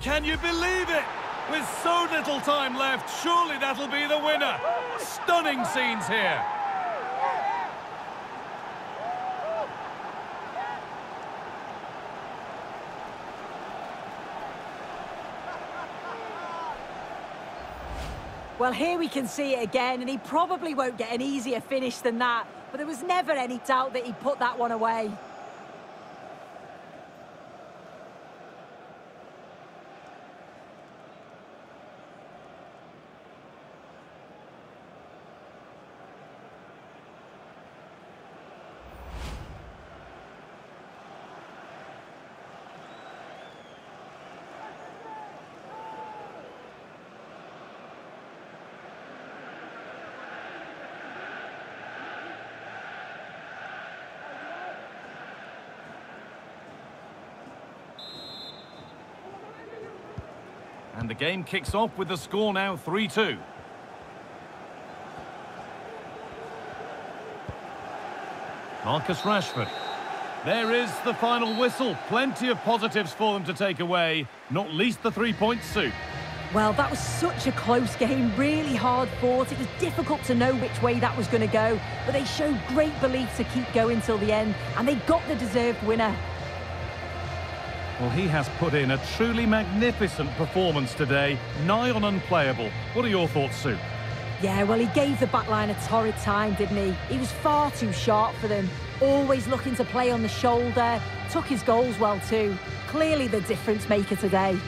Can you believe it? With so little time left, surely that'll be the winner. Stunning scenes here. Well, here we can see it again, and he probably won't get an easier finish than that. But there was never any doubt that he'd put that one away. And the game kicks off with the score now 3-2. Marcus Rashford. There is the final whistle. Plenty of positives for them to take away, not least the three-point soup. Well, that was such a close game, really hard fought. It was difficult to know which way that was going to go, but they showed great belief to keep going till the end, and they got the deserved winner. Well, he has put in a truly magnificent performance today, nigh on unplayable. What are your thoughts, Sue? Yeah, well, he gave the backline a torrid time, didn't he? He was far too sharp for them, always looking to play on the shoulder, took his goals well too. Clearly the difference maker today.